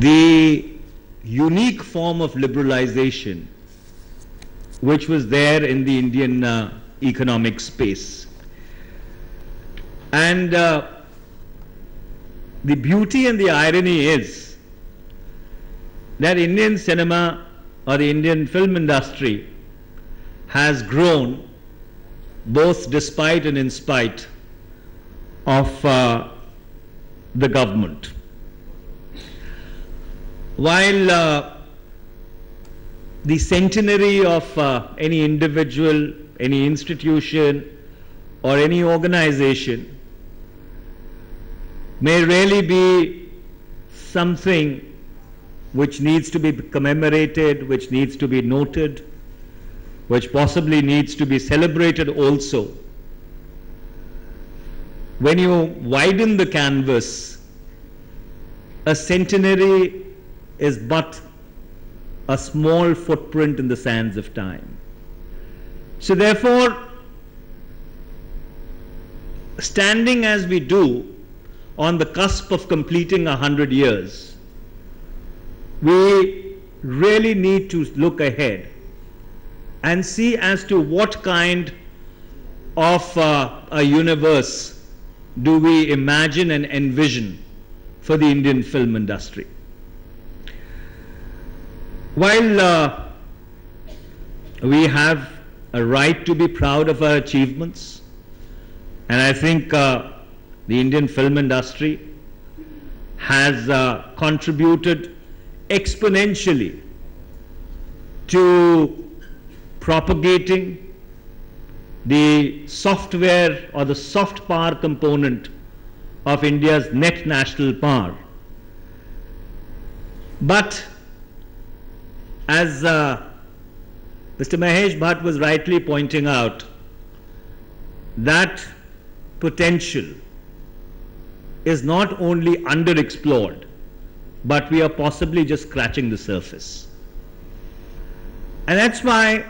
the unique form of liberalization which was there in the Indian uh, economic space. And uh, the beauty and the irony is that Indian cinema or the Indian film industry has grown both despite and in spite of uh, the government. While uh, the centenary of uh, any individual, any institution, or any organization may really be something which needs to be commemorated, which needs to be noted, which possibly needs to be celebrated also. When you widen the canvas, a centenary is but a small footprint in the sands of time. So therefore, standing as we do on the cusp of completing a hundred years, we really need to look ahead and see as to what kind of uh, a universe do we imagine and envision for the Indian film industry. While uh, we have a right to be proud of our achievements, and I think uh, the Indian film industry has uh, contributed exponentially to propagating the software or the soft power component of India's net national power. But as uh, Mr. Mahesh Bhatt was rightly pointing out, that potential is not only underexplored, but we are possibly just scratching the surface. And that's why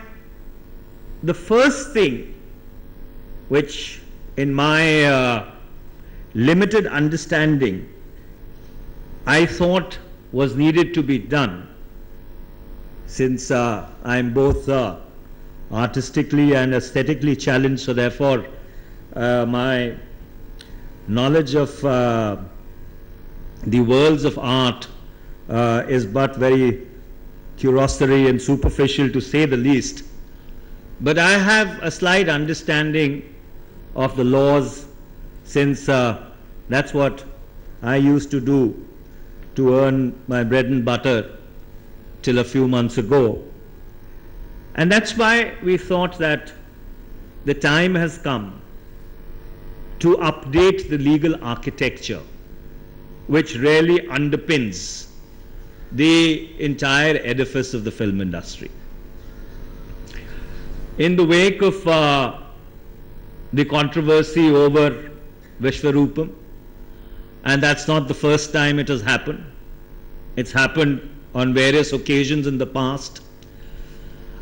the first thing which in my uh, limited understanding I thought was needed to be done since uh, I'm both uh, artistically and aesthetically challenged, so therefore uh, my knowledge of uh, the worlds of art uh, is but very cursory and superficial to say the least. But I have a slight understanding of the laws since uh, that's what I used to do to earn my bread and butter till a few months ago. And that's why we thought that the time has come to update the legal architecture which really underpins the entire edifice of the film industry. In the wake of uh, the controversy over Vishwarupam, and that's not the first time it has happened, it's happened on various occasions in the past.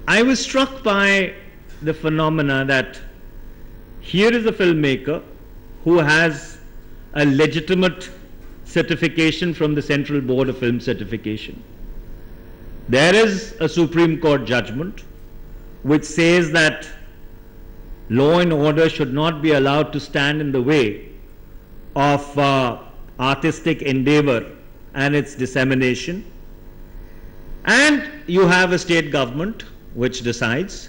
I was struck by the phenomena that here is a filmmaker who has a legitimate certification from the Central Board of Film Certification. There is a Supreme Court judgment which says that law and order should not be allowed to stand in the way of uh, artistic endeavor and its dissemination. And you have a state government which decides,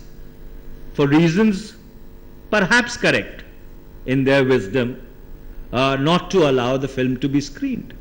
for reasons perhaps correct in their wisdom, uh, not to allow the film to be screened.